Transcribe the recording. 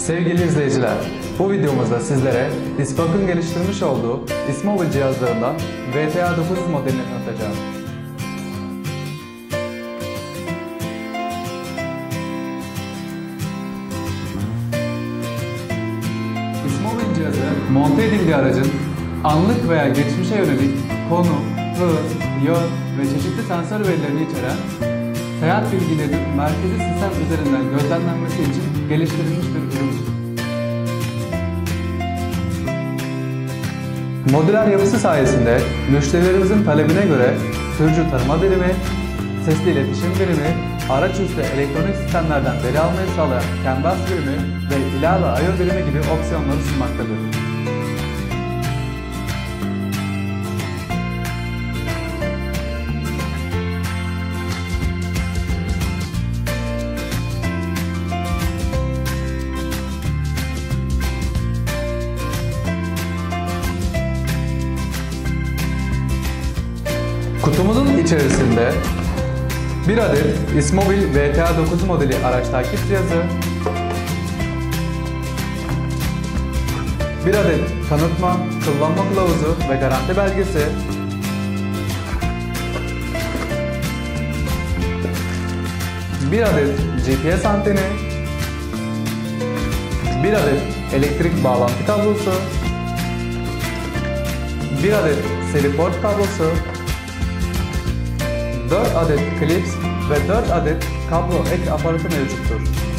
Sevgili izleyiciler, bu videomuzda sizlere İspak'ın geliştirmiş olduğu İsmobil cihazlarından VTA 900 modelini tanıtacağım. İsmobil cihazı monte edildiği aracın anlık veya geçmişe yönelik konu, hız, yön ve çeşitli sensör verilerini içeren seyahat bilgilerinin merkezi sistem üzerinden gözlemlenmesi için geliştirilmiş bir üründür. Modüler yapısı sayesinde müşterilerimizin talebine göre sürücü tanıma birimi, sesli iletişim birimi, araç üstü elektronik sistemlerden veri almayı sağlayan CAN-bus birimi ve ilave I/O birimi gibi opsiyonları sunmaktadır. Kutumuzun içerisinde bir adet İsmobil VTA 9 modeli araç takip cihazı, bir adet tanıtma, kullanma kılavuzu ve garanti belgesi, bir adet GPS anteni, bir adet elektrik bağlantı kablosu, bir adet seri port kablosu, 4 adet klips ve 4 adet kablo ek aparatı mevcuttur.